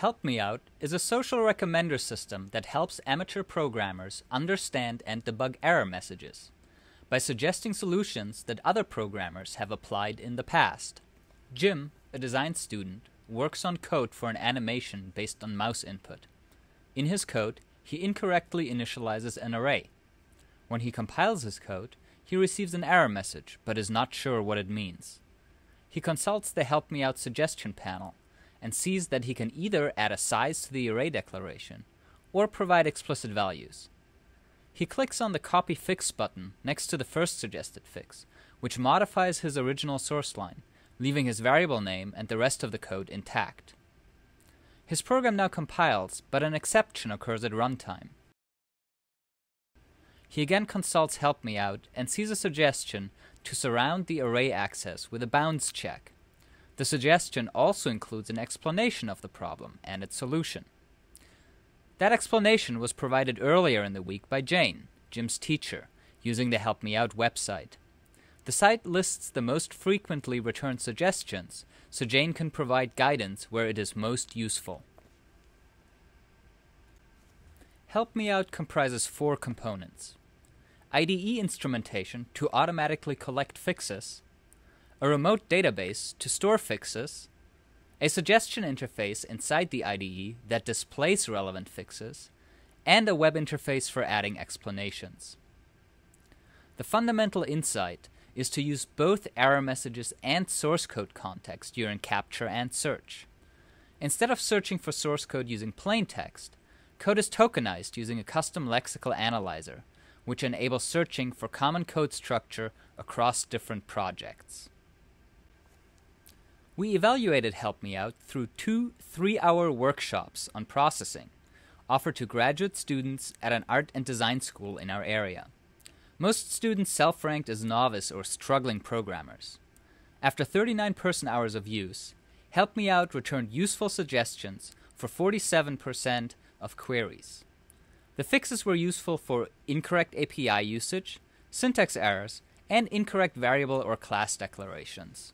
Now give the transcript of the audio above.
Help Me Out is a social recommender system that helps amateur programmers understand and debug error messages by suggesting solutions that other programmers have applied in the past. Jim, a design student, works on code for an animation based on mouse input. In his code, he incorrectly initializes an array. When he compiles his code, he receives an error message but is not sure what it means. He consults the Help Me Out suggestion panel and sees that he can either add a size to the array declaration or provide explicit values. He clicks on the Copy Fix button next to the first suggested fix, which modifies his original source line, leaving his variable name and the rest of the code intact. His program now compiles, but an exception occurs at runtime. He again consults Help Me Out and sees a suggestion to surround the array access with a bounds check. The suggestion also includes an explanation of the problem and its solution. That explanation was provided earlier in the week by Jane, Jim's teacher, using the Help Me Out website. The site lists the most frequently returned suggestions, so Jane can provide guidance where it is most useful. Help Me Out comprises four components IDE instrumentation to automatically collect fixes, a remote database to store fixes, a suggestion interface inside the IDE that displays relevant fixes, and a web interface for adding explanations. The fundamental insight is to use both error messages and source code context during capture and search. Instead of searching for source code using plain text, code is tokenized using a custom lexical analyzer, which enables searching for common code structure across different projects. We evaluated Help Me Out through two three hour workshops on processing offered to graduate students at an art and design school in our area. Most students self ranked as novice or struggling programmers. After 39 person hours of use, Help Me Out returned useful suggestions for 47% of queries. The fixes were useful for incorrect API usage, syntax errors, and incorrect variable or class declarations.